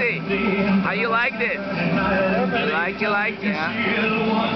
Lucy, how you liked it? You like, you like, yeah?